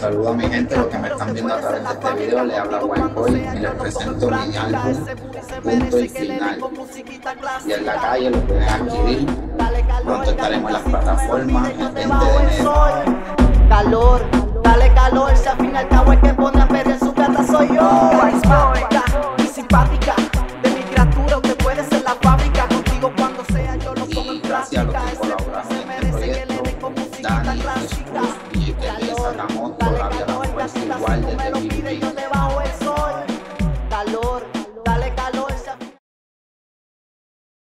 Saludos a mi gente, los que me están viendo a través de este video, le habla Whiteboy y les presento mi álbum Punto y Final. Y en la calle lo pueden adquirir. Pronto estaremos en las plataformas el 20 de enero. Calor, dale calor, si al fin y al cabo el que pone a perder su gata soy yo. Carismática y simpática, de mi criatura usted puede ser la fábrica. Contigo cuando sea yo lo pongo en Y gracias a los práctica. que Ese colaboraron se merece que le den musiquita clásica igual de